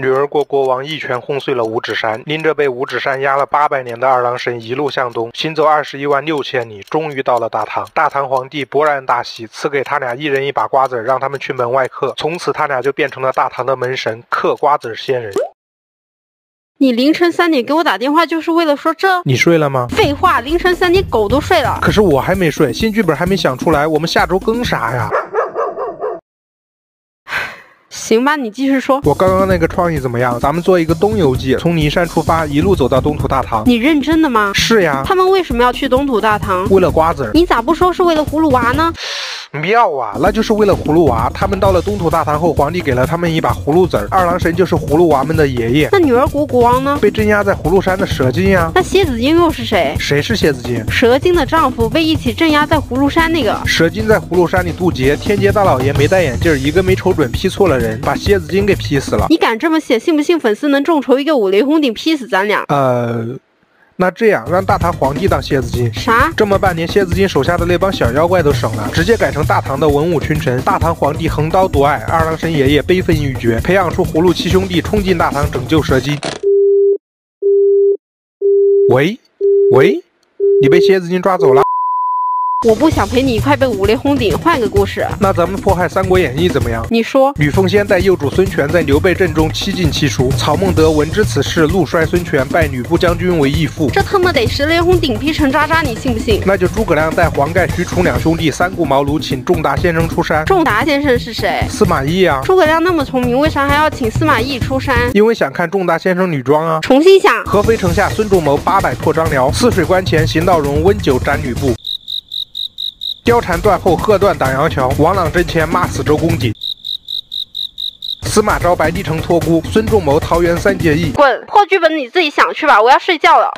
女儿国国王一拳轰碎了五指山，拎着被五指山压了八百年的二郎神一路向东，行走二十一万六千里，终于到了大唐。大唐皇帝勃然大喜，赐给他俩一人一把瓜子，让他们去门外嗑。从此他俩就变成了大唐的门神，嗑瓜子仙人。你凌晨三点给我打电话就是为了说这？你睡了吗？废话，凌晨三点狗都睡了。可是我还没睡，新剧本还没想出来，我们下周更啥呀？行吧，你继续说。我刚刚那个创意怎么样？咱们做一个东游记，从尼山出发，一路走到东土大唐。你认真的吗？是呀。他们为什么要去东土大唐？为了瓜子儿。你咋不说是为了葫芦娃呢？妙啊，那就是为了葫芦娃。他们到了东土大唐后，皇帝给了他们一把葫芦籽儿。二郎神就是葫芦娃们的爷爷。那女儿国国王呢？被镇压在葫芦山的蛇精呀。那蝎子精又是谁？谁是蝎子精？蛇精的丈夫被一起镇压在葫芦山那个。蛇精在葫芦山里渡劫，天劫大老爷没戴眼镜，一个没瞅准劈错了人，把蝎子精给劈死了。你敢这么写，信不信粉丝能众筹一个五雷轰顶劈死咱俩？呃。那这样，让大唐皇帝当蝎子精。啥？这么半年蝎子精手下的那帮小妖怪都省了，直接改成大唐的文武群臣。大唐皇帝横刀夺爱，二郎神爷爷悲愤欲绝，培养出葫芦七兄弟，冲进大唐拯救蛇精。喂，喂，你被蝎子精抓走了。我不想陪你一块被五雷轰顶，换个故事。那咱们迫害《三国演义》怎么样？你说。吕奉先带幼主孙权在刘备阵中七进七出，曹孟德闻知此事，怒摔孙权拜吕布将军为义父。这他妈得十雷轰顶劈成渣渣，你信不信？那就诸葛亮带黄盖、许褚两兄弟三顾茅庐，请仲达先生出山。仲达先生是谁？司马懿啊。诸葛亮那么聪明，为啥还要请司马懿出山？因为想看仲达先生女装啊。重新想。合肥城下孙仲谋八百破张辽，泗水关前邢道荣温酒斩吕布。貂蝉断后，喝断挡阳桥。王朗阵前，骂死周公瑾。司马昭白帝城托孤，孙仲谋桃园三结义。滚！破剧本你自己想去吧，我要睡觉了。